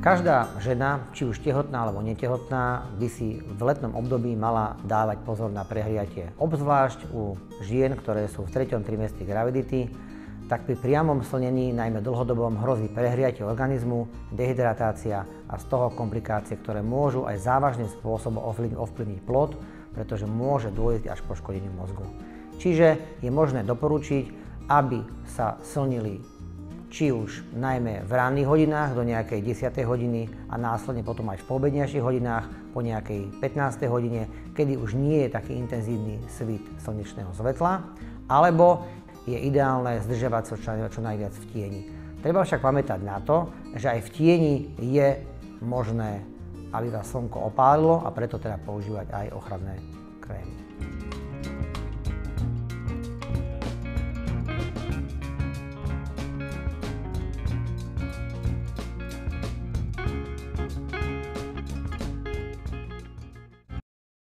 Každá žena, či už tehotná alebo netehotná, by si v letnom období mala dávať pozor na prehriatie. Obzvlášť u žien, ktoré sú v 3. trimestri gravidity, tak pri priamom slnení, najmä dlhodobom, hrozí prehriatie organizmu, dehydratácia a z toho komplikácie, ktoré môžu aj závažným spôsobom ovplyvniť plod, pretože môže dôjsť až k poškodeniu mozgu. Čiže je možné doporučiť, aby sa slnili či už najmä v ranných hodinách do nejakej 10. hodiny a následne potom aj v poobednejších hodinách po nejakej 15. hodine, kedy už nie je taký intenzívny svit slnečného svetla, alebo je ideálne zdržiavať sa čo, najviac v tieni. Treba však pamätať na to, že aj v tieni je možné, aby vás slnko opálilo a preto teda používať aj ochranné krémy.